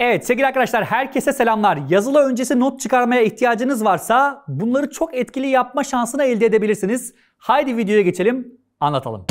Evet sevgili arkadaşlar herkese selamlar. Yazılı öncesi not çıkarmaya ihtiyacınız varsa bunları çok etkili yapma şansını elde edebilirsiniz. Haydi videoya geçelim, anlatalım.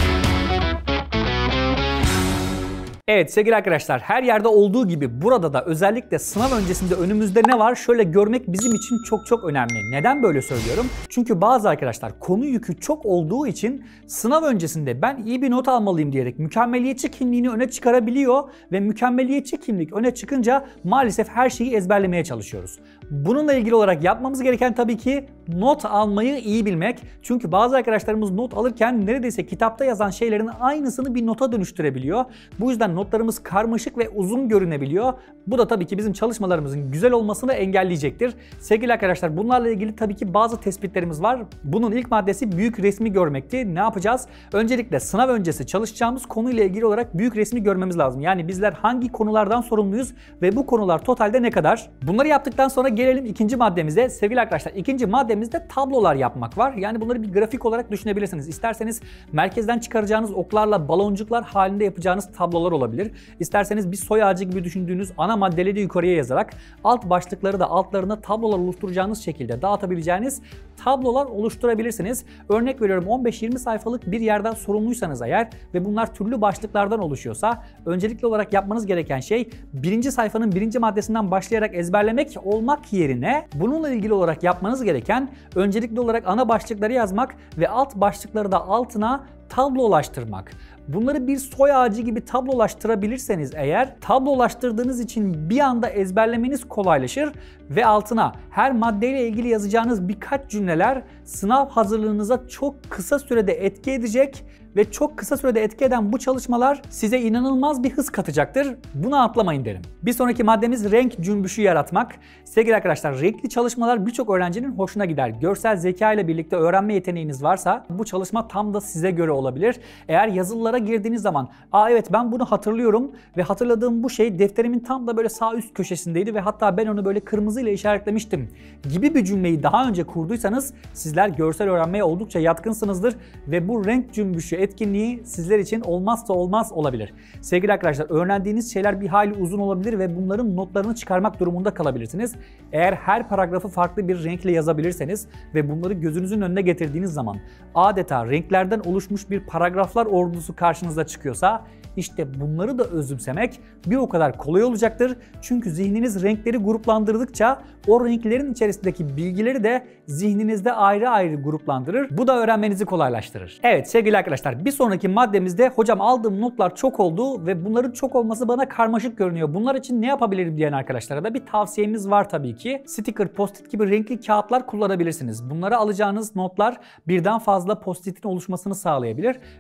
Evet sevgili arkadaşlar her yerde olduğu gibi burada da özellikle sınav öncesinde önümüzde ne var şöyle görmek bizim için çok çok önemli. Neden böyle söylüyorum? Çünkü bazı arkadaşlar konu yükü çok olduğu için sınav öncesinde ben iyi bir not almalıyım diyerek mükemmeliyetçi kimliğini öne çıkarabiliyor ve mükemmeliyetçi kimlik öne çıkınca maalesef her şeyi ezberlemeye çalışıyoruz. Bununla ilgili olarak yapmamız gereken tabii ki not almayı iyi bilmek. Çünkü bazı arkadaşlarımız not alırken neredeyse kitapta yazan şeylerin aynısını bir nota dönüştürebiliyor. Bu yüzden notlarımız karmaşık ve uzun görünebiliyor. Bu da tabii ki bizim çalışmalarımızın güzel olmasını engelleyecektir. Sevgili arkadaşlar bunlarla ilgili tabii ki bazı tespitlerimiz var. Bunun ilk maddesi büyük resmi görmekti. Ne yapacağız? Öncelikle sınav öncesi çalışacağımız konuyla ilgili olarak büyük resmi görmemiz lazım. Yani bizler hangi konulardan sorumluyuz ve bu konular totalde ne kadar? Bunları yaptıktan sonra gelelim ikinci maddemize. Sevgili arkadaşlar ikinci maddemizde tablolar yapmak var. Yani bunları bir grafik olarak düşünebilirsiniz. İsterseniz merkezden çıkaracağınız oklarla baloncuklar halinde yapacağınız tablolar olabilir. İsterseniz bir soy ağacı gibi düşündüğünüz ana maddeleri yukarıya yazarak alt başlıkları da altlarına tablolar oluşturacağınız şekilde dağıtabileceğiniz tablolar oluşturabilirsiniz. Örnek veriyorum 15-20 sayfalık bir yerden sorumluysanız eğer ve bunlar türlü başlıklardan oluşuyorsa öncelikli olarak yapmanız gereken şey birinci sayfanın birinci maddesinden başlayarak ezberlemek olmak yerine bununla ilgili olarak yapmanız gereken öncelikli olarak ana başlıkları yazmak ve alt başlıkları da altına tablolaştırmak. Bunları bir soy ağacı gibi tablolaştırabilirseniz eğer tablolaştırdığınız için bir anda ezberlemeniz kolaylaşır ve altına her maddeyle ilgili yazacağınız birkaç cümleler sınav hazırlığınıza çok kısa sürede etki edecek ve çok kısa sürede etki eden bu çalışmalar size inanılmaz bir hız katacaktır. Bunu atlamayın derim. Bir sonraki maddemiz renk cümbüşü yaratmak. Sevgili arkadaşlar renkli çalışmalar birçok öğrencinin hoşuna gider. Görsel zeka ile birlikte öğrenme yeteneğiniz varsa bu çalışma tam da size göre olabilir. Eğer yazılılara girdiğiniz zaman aa evet ben bunu hatırlıyorum ve hatırladığım bu şey defterimin tam da böyle sağ üst köşesindeydi ve hatta ben onu böyle kırmızı ile işaretlemiştim gibi bir cümleyi daha önce kurduysanız sizler görsel öğrenmeye oldukça yatkınsınızdır ve bu renk cümbüşü etkinliği sizler için olmazsa olmaz olabilir. Sevgili arkadaşlar öğrendiğiniz şeyler bir hayli uzun olabilir ve bunların notlarını çıkarmak durumunda kalabilirsiniz. Eğer her paragrafı farklı bir renkle yazabilirseniz ve bunları gözünüzün önüne getirdiğiniz zaman adeta renklerden oluşmuş bir paragraflar ordusu karşınıza çıkıyorsa işte bunları da özümsemek bir o kadar kolay olacaktır. Çünkü zihniniz renkleri gruplandırdıkça o renklerin içerisindeki bilgileri de zihninizde ayrı ayrı gruplandırır. Bu da öğrenmenizi kolaylaştırır. Evet sevgili arkadaşlar bir sonraki maddemizde hocam aldığım notlar çok oldu ve bunların çok olması bana karmaşık görünüyor. Bunlar için ne yapabilirim diyen arkadaşlara da bir tavsiyemiz var tabii ki. Sticker, post-it gibi renkli kağıtlar kullanabilirsiniz. Bunları alacağınız notlar birden fazla post-it'in oluşmasını sağlayabilir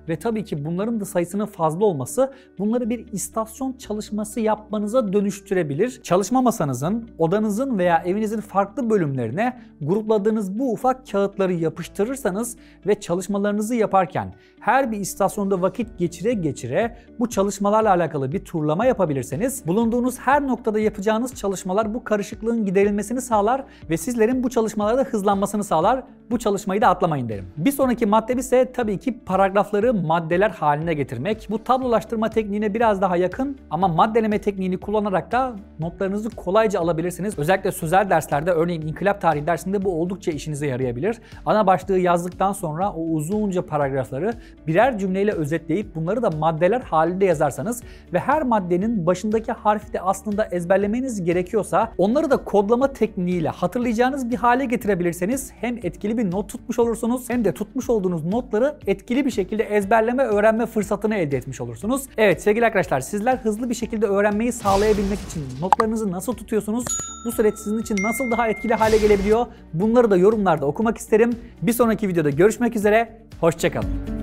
ve tabii ki bunların da sayısının fazla olması bunları bir istasyon çalışması yapmanıza dönüştürebilir. Çalışma masanızın, odanızın veya evinizin farklı bölümlerine grupladığınız bu ufak kağıtları yapıştırırsanız ve çalışmalarınızı yaparken her bir istasyonda vakit geçire geçire bu çalışmalarla alakalı bir turlama yapabilirseniz bulunduğunuz her noktada yapacağınız çalışmalar bu karışıklığın giderilmesini sağlar ve sizlerin bu çalışmalarda hızlanmasını sağlar. Bu çalışmayı da atlamayın derim. Bir sonraki maddemiz ise tabii ki paragrafları maddeler haline getirmek. Bu tablolaştırma tekniğine biraz daha yakın ama maddeleme tekniğini kullanarak da notlarınızı kolayca alabilirsiniz. Özellikle sözel derslerde örneğin inkılap tarihi dersinde bu oldukça işinize yarayabilir. Ana başlığı yazdıktan sonra o uzunca paragrafları birer cümleyle özetleyip bunları da maddeler halinde yazarsanız ve her maddenin başındaki harfi de aslında ezberlemeniz gerekiyorsa onları da kodlama tekniğiyle hatırlayacağınız bir hale getirebilirseniz hem etkili bir not tutmuş olursunuz hem de tutmuş olduğunuz notları etkili bir şekilde ezberleme öğrenme fırsatını elde etmiş olursunuz. Evet sevgili arkadaşlar sizler hızlı bir şekilde öğrenmeyi sağlayabilmek için notlarınızı nasıl tutuyorsunuz? Bu süreç sizin için nasıl daha etkili hale gelebiliyor? Bunları da yorumlarda okumak isterim. Bir sonraki videoda görüşmek üzere. Hoşçakalın.